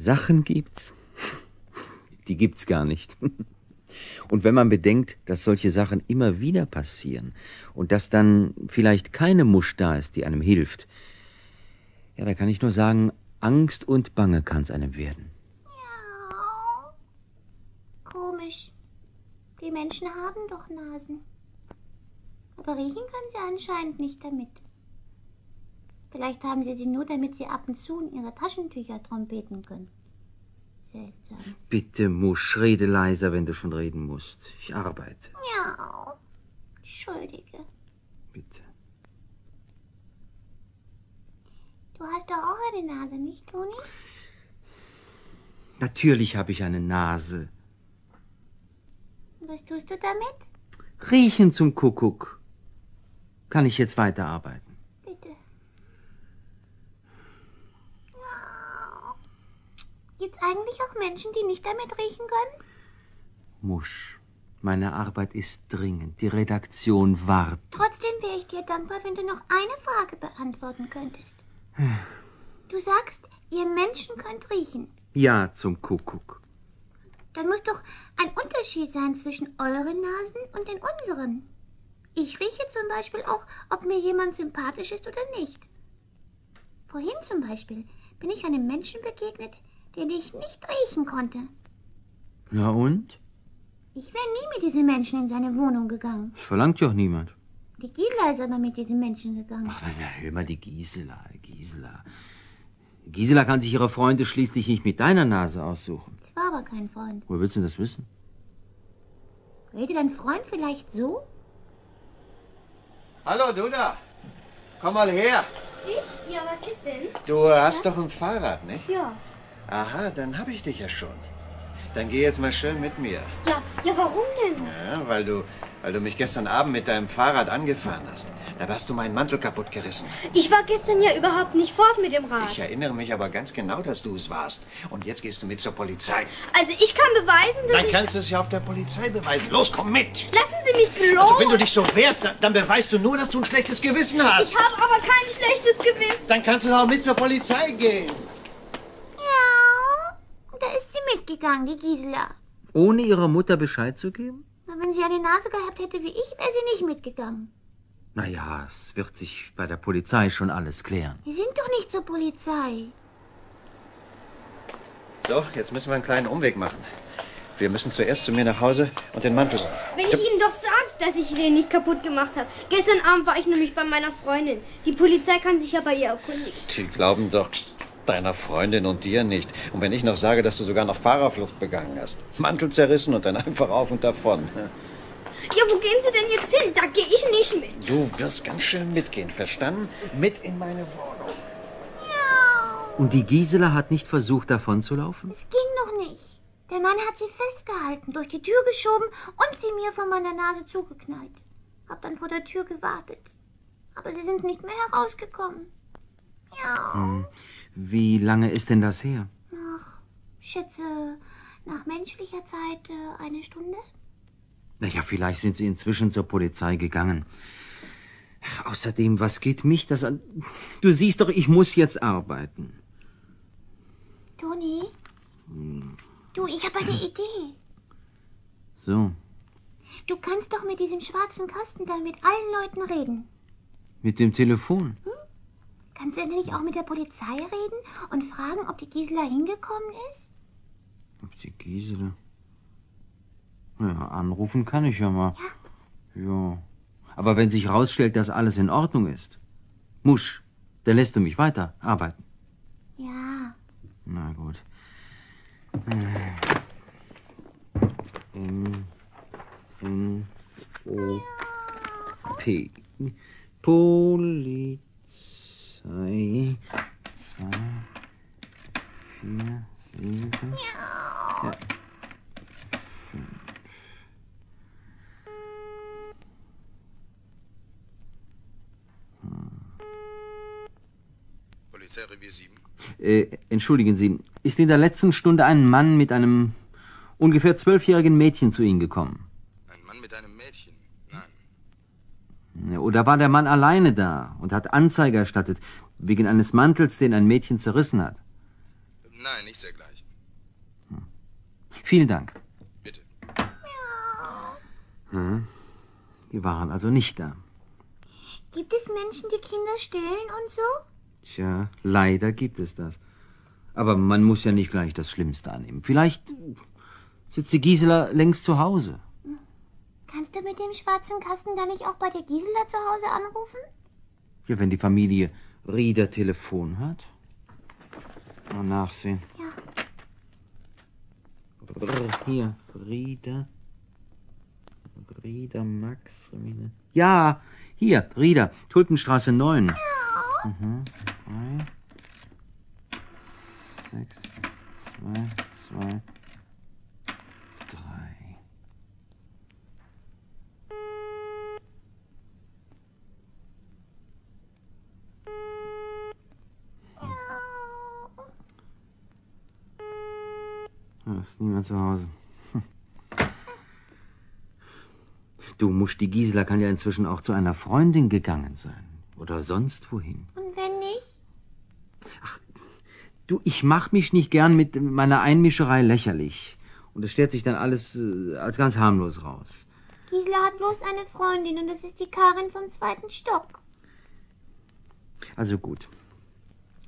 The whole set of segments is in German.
Sachen gibt's, die gibt's gar nicht. Und wenn man bedenkt, dass solche Sachen immer wieder passieren und dass dann vielleicht keine Musch da ist, die einem hilft, ja, da kann ich nur sagen, Angst und Bange kann's einem werden. Ja. Komisch. Die Menschen haben doch Nasen. Aber riechen können sie anscheinend nicht damit. Vielleicht haben sie sie nur, damit sie ab und zu in ihre Taschentücher trompeten können. Seltsam. Bitte, Musch, rede leiser, wenn du schon reden musst. Ich arbeite. Ja. Entschuldige. Bitte. Du hast doch auch eine Nase, nicht, Toni? Natürlich habe ich eine Nase. Was tust du damit? Riechen zum Kuckuck. Kann ich jetzt weiterarbeiten? Bitte. Ja. Gibt's eigentlich auch Menschen, die nicht damit riechen können? Musch, meine Arbeit ist dringend. Die Redaktion wartet. Trotzdem wäre ich dir dankbar, wenn du noch eine Frage beantworten könntest. Du sagst, ihr Menschen könnt riechen. Ja zum Kuckuck. Dann muss doch ein Unterschied sein zwischen euren Nasen und den unseren. Ich rieche zum Beispiel auch, ob mir jemand sympathisch ist oder nicht. Vorhin zum Beispiel bin ich einem Menschen begegnet, den ich nicht riechen konnte. Ja und? Ich wäre nie mit diesem Menschen in seine Wohnung gegangen. Das verlangt ja auch niemand. Die Gisela ist aber mit diesem Menschen gegangen. Ach, na, hör mal, die Gisela, Gisela. Gisela kann sich ihre Freunde schließlich nicht mit deiner Nase aussuchen. Ich war aber kein Freund. Woher willst du das wissen? Redet dein Freund vielleicht so? Hallo, du da. Komm mal her. Ich? Ja, was ist denn? Du hast doch ein Fahrrad, nicht? Ja. Aha, dann hab ich dich ja schon. Dann geh jetzt mal schön mit mir. Ja, ja, warum denn? Ja, weil du, weil du mich gestern Abend mit deinem Fahrrad angefahren hast. Da hast du meinen Mantel kaputt gerissen. Ich war gestern ja überhaupt nicht fort mit dem Rad. Ich erinnere mich aber ganz genau, dass du es warst. Und jetzt gehst du mit zur Polizei. Also ich kann beweisen, dass Dann ich... kannst du es ja auf der Polizei beweisen. Los, komm mit! Lassen Sie mich bloß! Also wenn du dich so wehrst, dann, dann beweist du nur, dass du ein schlechtes Gewissen hast. Ich habe aber kein schlechtes Gewissen. Dann kannst du doch mit zur Polizei gehen. Ja. Da ist sie mitgegangen, die Gisela. Ohne ihrer Mutter Bescheid zu geben? Na, wenn sie eine Nase gehabt hätte wie ich, wäre sie nicht mitgegangen. Naja, es wird sich bei der Polizei schon alles klären. Wir sind doch nicht zur Polizei. So, jetzt müssen wir einen kleinen Umweg machen. Wir müssen zuerst zu mir nach Hause und den Mantel holen. Wenn ich Ihnen doch sage, dass ich den nicht kaputt gemacht habe. Gestern Abend war ich nämlich bei meiner Freundin. Die Polizei kann sich ja bei ihr erkundigen. Die glauben doch deiner Freundin und dir nicht. Und wenn ich noch sage, dass du sogar noch Fahrerflucht begangen hast. Mantel zerrissen und dann einfach auf und davon. Ja, wo gehen Sie denn jetzt hin? Da gehe ich nicht mit. Du wirst ganz schön mitgehen, verstanden? Mit in meine Wohnung. Und die Gisela hat nicht versucht, davonzulaufen? Es ging noch nicht. Der Mann hat sie festgehalten, durch die Tür geschoben und sie mir von meiner Nase zugeknallt. Hab dann vor der Tür gewartet. Aber sie sind nicht mehr herausgekommen. Hm. Wie lange ist denn das her? Nach, schätze, nach menschlicher Zeit äh, eine Stunde? Naja, vielleicht sind sie inzwischen zur Polizei gegangen. Ach, außerdem, was geht mich das an? Du siehst doch, ich muss jetzt arbeiten. Toni? Du, ich habe eine Idee. So, Du kannst doch mit diesem schwarzen Kasten da mit allen Leuten reden. mit dem Telefon. Kannst du nicht auch mit der Polizei reden und fragen, ob die Gisela hingekommen ist? Ob die Gisela. Ja, anrufen kann ich ja mal. Ja. Aber wenn sich rausstellt, dass alles in Ordnung ist, Musch, dann lässt du mich weiter arbeiten. Ja. Na gut. Äh. M, N, O, P. Polizei. Zwei, vier, sieben. Ja. Fünf. Polizeirevier 7. Äh, entschuldigen Sie, ist in der letzten Stunde ein Mann mit einem ungefähr zwölfjährigen Mädchen zu Ihnen gekommen? Ein Mann mit einem Mädchen? Ja, Oder war der Mann alleine da und hat Anzeige erstattet wegen eines Mantels, den ein Mädchen zerrissen hat? Nein, nicht sehr gleich. Vielen Dank. Bitte. Hm. Die waren also nicht da. Gibt es Menschen, die Kinder stillen und so? Tja, leider gibt es das. Aber man muss ja nicht gleich das Schlimmste annehmen. Vielleicht sitzt die Gisela längst zu Hause. Kannst du mit dem schwarzen Kasten dann nicht auch bei der Gisela zu Hause anrufen? Ja, wenn die Familie Rieder Telefon hat. Mal nachsehen. Ja. Brr, hier, Rieder. Rieder Max. Rieder. Ja, hier, Rieder, Tulpenstraße 9. Ja. Mhm. 3, 6, 2, 2, 3. ist niemand zu Hause. Hm. Du, Musch, die Gisela kann ja inzwischen auch zu einer Freundin gegangen sein. Oder sonst wohin. Und wenn nicht? Du, ich mach mich nicht gern mit meiner Einmischerei lächerlich. Und es stellt sich dann alles äh, als ganz harmlos raus. Gisela hat bloß eine Freundin und das ist die Karin vom zweiten Stock. Also gut.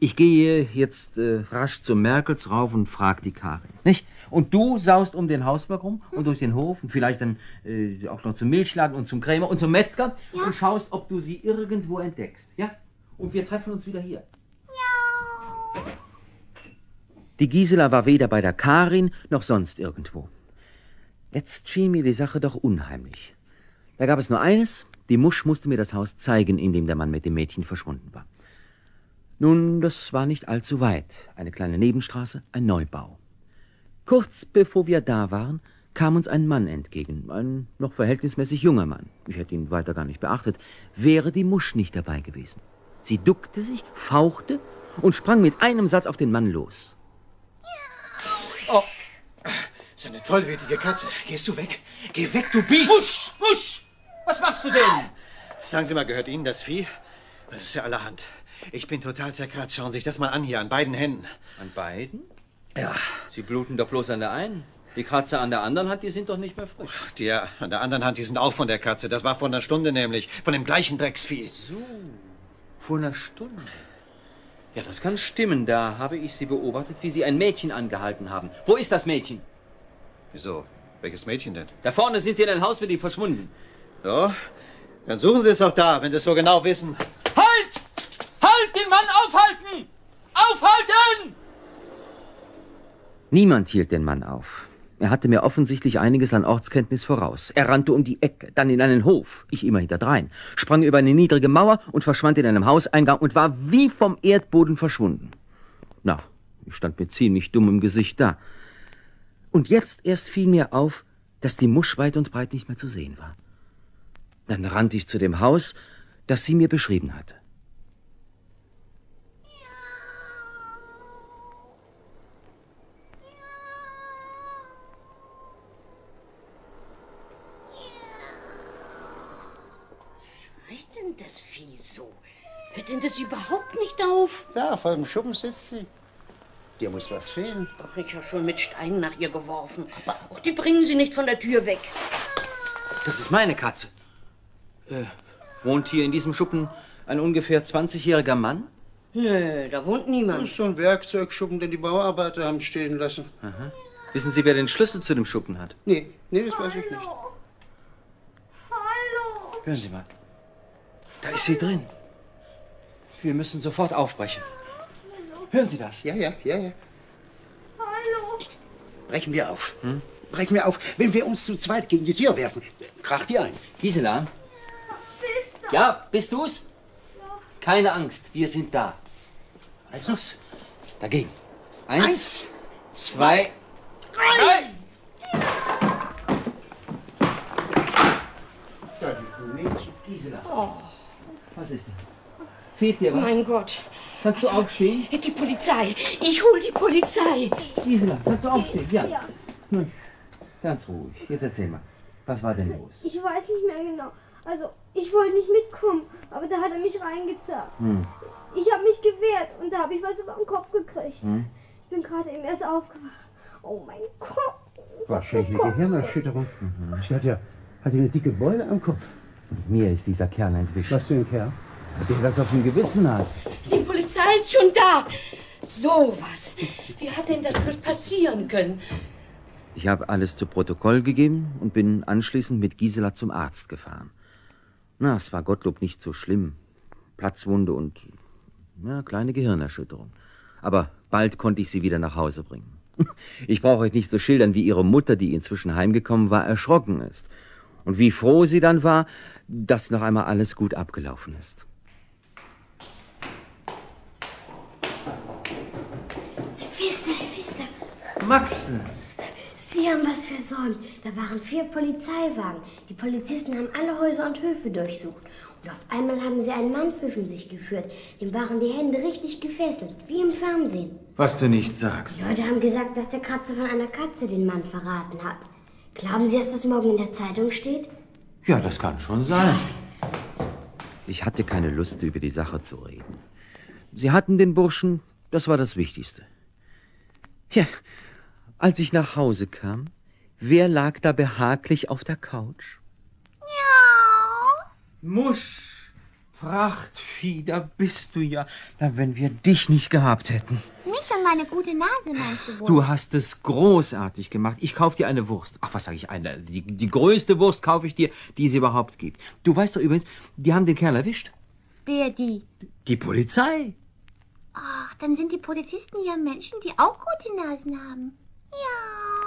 Ich gehe jetzt äh, rasch zu Merkels rauf und frag die Karin. Nicht? Und du saust um den Hausberg rum und durch den Hof und vielleicht dann äh, auch noch zum Milchladen und zum Krämer und zum Metzger Ja. und schaust, ob du sie irgendwo entdeckst. Ja? Und wir treffen uns wieder hier. Ja. Die Gisela war weder bei der Karin noch sonst irgendwo. Jetzt schien mir die Sache doch unheimlich. Da gab es nur eines, die Musch musste mir das Haus zeigen, in dem der Mann mit dem Mädchen verschwunden war. Nun, das war nicht allzu weit. Eine kleine Nebenstraße, ein Neubau. Kurz bevor wir da waren, kam uns ein Mann entgegen, ein noch verhältnismäßig junger Mann. Ich hätte ihn weiter gar nicht beachtet, wäre die Musch nicht dabei gewesen. Sie duckte sich, fauchte und sprang mit einem Satz auf den Mann los. Oh, so eine tollwütige Katze. Gehst du weg? Geh weg, du Biest! Musch, Musch! Was machst du denn? Sagen Sie mal, gehört Ihnen das Vieh? Das ist ja allerhand. Ich bin total zerkratzt. Schauen Sie sich das mal an hier, an beiden Händen. An beiden? Ja, Sie bluten doch bloß an der einen. Die Kratzer an der anderen Hand, die sind doch nicht mehr frisch. die an der anderen Hand, die sind auch von der Katze. Das war vor einer Stunde nämlich. Von dem gleichen Drecksvieh. So, vor einer Stunde. Ja, das kann stimmen. Da habe ich Sie beobachtet, wie Sie ein Mädchen angehalten haben. Wo ist das Mädchen? Wieso? Welches Mädchen denn? Da vorne sind Sie in ein Haus mit ihm verschwunden. So, dann suchen Sie es doch da, wenn Sie es so genau wissen. Halt! Halt! Den Mann aufhalten! Aufhalten! Niemand hielt den Mann auf. Er hatte mir offensichtlich einiges an Ortskenntnis voraus. Er rannte um die Ecke, dann in einen Hof, ich immer hinterdrein, sprang über eine niedrige Mauer und verschwand in einem Hauseingang und war wie vom Erdboden verschwunden. Na, ich stand mit ziemlich dummem Gesicht da. Und jetzt erst fiel mir auf, dass die Musch weit und breit nicht mehr zu sehen war. Dann rannte ich zu dem Haus, das sie mir beschrieben hatte. schreit denn das Vieh so? Hört denn das überhaupt nicht auf? Da, vor dem Schuppen sitzt sie. Dir muss was fehlen. Ach, ich habe schon mit Steinen nach ihr geworfen. Ach, die bringen sie nicht von der Tür weg. Das ist meine Katze. Äh, wohnt hier in diesem Schuppen ein ungefähr 20-jähriger Mann? Nö, da wohnt Das niemand. ist so ein Werkzeugschuppen, den die Bauarbeiter haben stehen lassen. Aha. Wissen Sie, wer den Schlüssel zu dem Schuppen hat? Nee, nee, das weiß ich nicht. Hallo. Hören Sie mal. Da ist sie drin. Wir müssen sofort aufbrechen. Hören Sie das? Ja, ja, ja, ja. Hallo. Brechen wir auf. Hm? Brechen wir auf. Wenn wir uns zu zweit gegen die Tür werfen, kracht die ein. Gisela? Ja, bist du's? Keine Angst, wir sind da. Also, los, dagegen. Eins, Eins, zwei, drei. Da, du Mädchen. Gisela, Oh, was ist denn? Fehlt dir was? mein Gott. Kannst du aufstehen? Die Polizei. Ich hol die Polizei. Gisela, kannst du aufstehen? Ja. Hm, Ganz ruhig. Jetzt erzähl mal. Was war denn los? Ich weiß nicht mehr genau. Also, ich wollte nicht mitkommen, aber da hat er mich reingezerrt. Hm. Ich habe mich gewehrt und da habe ich was über den Kopf gekriegt. Hm? Ich bin gerade eben erst aufgewacht. Oh mein Kopf. Wahrscheinlich eine Gehirnerschütterung. Sie hat ja hat ja eine dicke Beule am Kopf. Mir ist dieser Kerl entwischt, Was für ein Kerl. Der das auf dem Gewissen hat. Die Polizei ist schon da. So was. Wie hat denn das bloß passieren können? Ich habe alles zu Protokoll gegeben und bin anschließend mit Gisela zum Arzt gefahren. Na, es war Gottlob nicht so schlimm. Platzwunde und ja, kleine Gehirnerschütterung. Aber bald konnte ich sie wieder nach Hause bringen. Ich brauche euch nicht so schildern, wie ihre Mutter, die inzwischen heimgekommen war, erschrocken ist. Und wie froh sie dann war, dass noch einmal alles gut abgelaufen ist. Max! Sie haben was für Sorgen. Da waren vier Polizeiwagen. Die Polizisten haben alle Häuser und Höfe durchsucht. Und auf einmal haben sie einen Mann zwischen sich geführt. Dem waren die Hände richtig gefesselt, wie im Fernsehen. Was du nicht sagst. Die Leute haben gesagt, dass der Kratzer von einer Katze den Mann verraten hat. Glauben Sie, dass das morgen in der Zeitung steht? Ja, das kann schon sein. Ich hatte keine Lust, über die Sache zu reden. Sie hatten den Burschen, das war das Wichtigste. Ja, als ich nach Hause kam, wer lag da behaglich auf der Couch? Ja. Musch, Prachtvieh, da bist du ja. Na, wenn wir dich nicht gehabt hätten. Mich und meine gute Nase meinst du wohl? Du hast es großartig gemacht. Ich kauf dir eine Wurst. Ach, was sage ich eine? Die, die größte Wurst kaufe ich dir, die es überhaupt gibt. Du weißt doch übrigens, die haben den Kerl erwischt. Wer die? Die Polizei. Ach, dann sind die Polizisten ja Menschen, die auch gute Nasen haben. Ja.